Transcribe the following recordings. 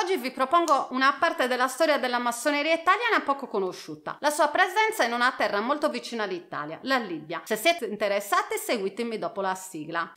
Oggi vi propongo una parte della storia della massoneria italiana poco conosciuta, la sua presenza in una terra molto vicina all'Italia, la Libia. Se siete interessati seguitemi dopo la sigla.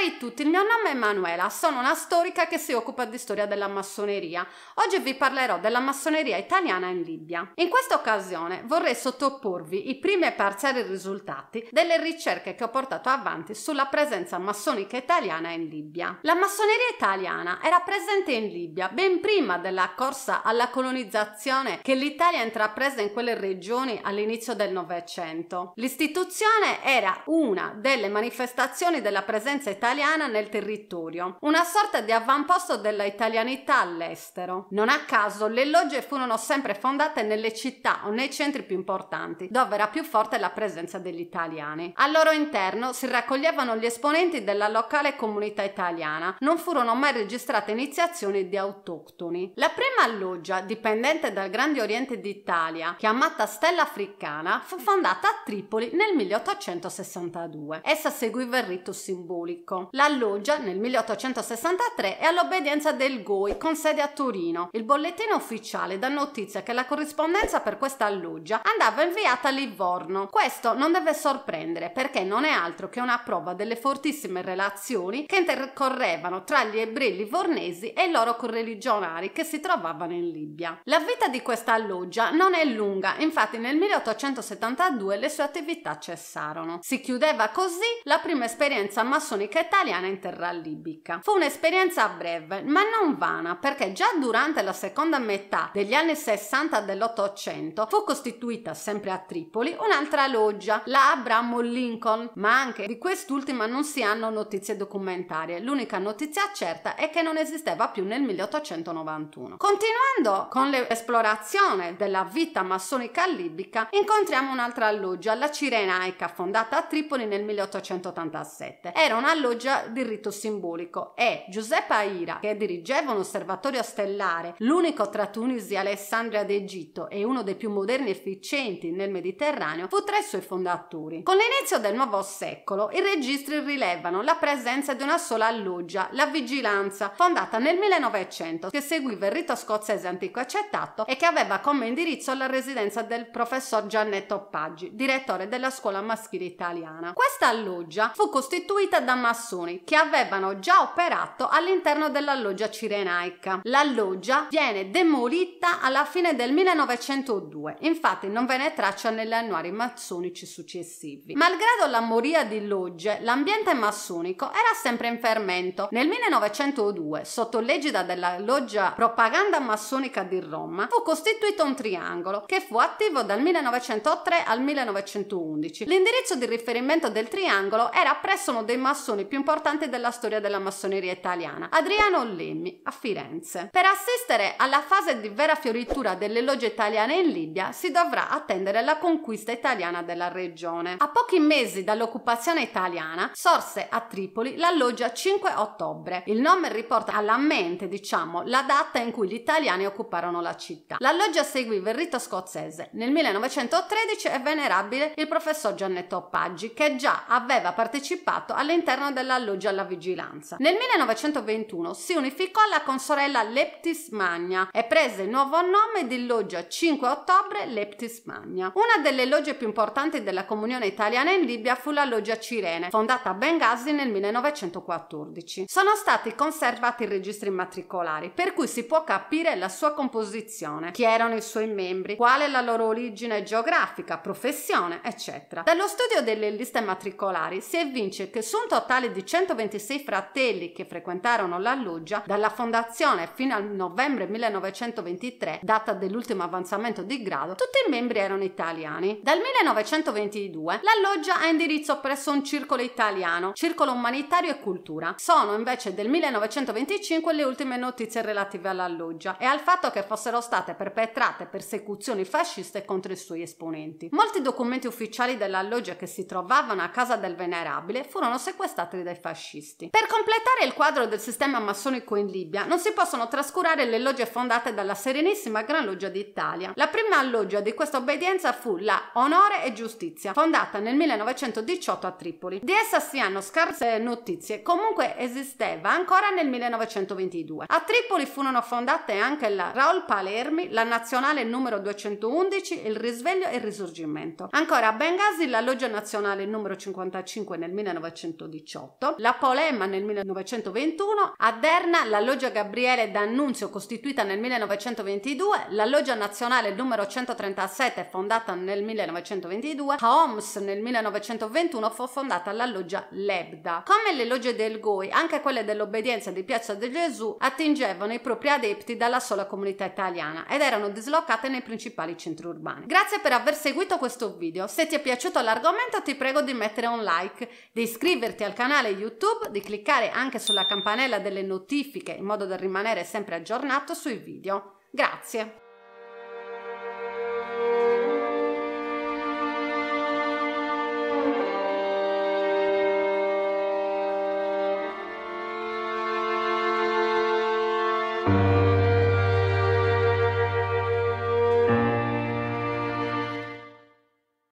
Cari tutti, il mio nome è Emanuela, sono una storica che si occupa di storia della massoneria. Oggi vi parlerò della massoneria italiana in Libia. In questa occasione vorrei sottoporvi i primi e parziali risultati delle ricerche che ho portato avanti sulla presenza massonica italiana in Libia. La massoneria italiana era presente in Libia ben prima della corsa alla colonizzazione che l'Italia intraprese in quelle regioni all'inizio del Novecento. L'istituzione era una delle manifestazioni della presenza italiana italiana nel territorio, una sorta di avamposto della italianità all'estero. Non a caso le logge furono sempre fondate nelle città o nei centri più importanti, dove era più forte la presenza degli italiani. Al loro interno si raccoglievano gli esponenti della locale comunità italiana, non furono mai registrate iniziazioni di autoctoni. La prima loggia, dipendente dal Grande Oriente d'Italia, chiamata Stella Africana, fu fondata a Tripoli nel 1862. Essa seguiva il rito simbolico. La loggia nel 1863 è all'obbedienza del GOI con sede a Torino. Il bollettino ufficiale dà notizia che la corrispondenza per questa loggia andava inviata a Livorno. Questo non deve sorprendere perché non è altro che una prova delle fortissime relazioni che intercorrevano tra gli ebrei livornesi e i loro correligionari che si trovavano in Libia. La vita di questa loggia non è lunga, infatti nel 1872 le sue attività cessarono. Si chiudeva così la prima esperienza massonica italiana in terra libica. Fu un'esperienza breve, ma non vana, perché già durante la seconda metà degli anni 60 dell'Ottocento fu costituita sempre a Tripoli un'altra loggia, la Abramo Lincoln, ma anche di quest'ultima non si hanno notizie documentarie. L'unica notizia certa è che non esisteva più nel 1891. Continuando con l'esplorazione della vita massonica libica, incontriamo un'altra loggia, la Cirenaica, fondata a Tripoli nel 1887. Era una loggia loggia di rito simbolico e Giuseppe Aira, che dirigeva un osservatorio stellare, l'unico tra Tunisi Alessandria d'Egitto e uno dei più moderni e efficienti nel Mediterraneo, fu tra i suoi fondatori. Con l'inizio del nuovo secolo, i registri rilevano la presenza di una sola loggia, la Vigilanza, fondata nel 1900, che seguiva il rito scozzese antico accettato e che aveva come indirizzo la residenza del professor Giannetto Paggi, direttore della scuola maschile italiana. Questa loggia fu costituita da massoni massoni che avevano già operato all'interno della loggia cirenaica. La loggia viene demolita alla fine del 1902, infatti non ve ne traccia negli annuari massonici successivi. Malgrado la moria di logge, l'ambiente massonico era sempre in fermento. Nel 1902, sotto l'egida della loggia Propaganda Massonica di Roma, fu costituito un triangolo che fu attivo dal 1903 al 1911. L'indirizzo di riferimento del triangolo era presso uno dei massoni più importanti della storia della massoneria italiana, Adriano Lemmi, a Firenze. Per assistere alla fase di vera fioritura delle logge italiane in Libia si dovrà attendere la conquista italiana della regione. A pochi mesi dall'occupazione italiana sorse a Tripoli la loggia 5 ottobre. Il nome riporta alla mente, diciamo, la data in cui gli italiani occuparono la città. La loggia seguiva il rito scozzese. Nel 1913 è venerabile il professor Giannetto Paggi, che già aveva partecipato all'interno del della loggia alla vigilanza. Nel 1921 si unificò alla consorella Leptis Magna e prese il nuovo nome di loggia 5 ottobre Leptis Magna. Una delle logge più importanti della comunione italiana in Libia fu la loggia Cirene, fondata a Bengasi nel 1914. Sono stati conservati i registri immatricolari, per cui si può capire la sua composizione, chi erano i suoi membri, quale la loro origine geografica, professione, eccetera. Dallo studio delle liste matricolari si evince che su un totale di 126 fratelli che frequentarono la loggia dalla fondazione fino al novembre 1923, data dell'ultimo avanzamento di grado, tutti i membri erano italiani. Dal 1922 la loggia ha indirizzo presso un circolo italiano, circolo umanitario e cultura. Sono invece del 1925 le ultime notizie relative alla loggia e al fatto che fossero state perpetrate persecuzioni fasciste contro i suoi esponenti. Molti documenti ufficiali della loggia che si trovavano a casa del venerabile furono sequestrati massacri dai fascisti. Per completare il quadro del sistema massonico in Libia non si possono trascurare le logge fondate dalla Serenissima Gran Loggia d'Italia. La prima loggia di questa obbedienza fu la Onore e Giustizia, fondata nel 1918 a Tripoli. Di essa si hanno scarse notizie, comunque esisteva ancora nel 1922. A Tripoli furono fondate anche la Raul Palermi, la Nazionale numero 211, il Risveglio e il Risorgimento. Ancora a Benghazi la Loggia Nazionale numero 55 nel 1918, la Polema nel 1921, a Derna la Loggia Gabriele D'Annunzio costituita nel 1922, la Loggia Nazionale numero 137 fondata nel 1922, a Homs nel 1921 fu fondata la Loggia Lebda. Come le logge del Goi, anche quelle dell'obbedienza di Piazza di Gesù attingevano i propri adepti dalla sola comunità italiana ed erano dislocate nei principali centri urbani. Grazie per aver seguito questo video. Se ti è piaciuto l'argomento ti prego di mettere un like, di iscriverti al canale YouTube, di cliccare anche sulla campanella delle notifiche in modo da rimanere sempre aggiornato sui video. Grazie!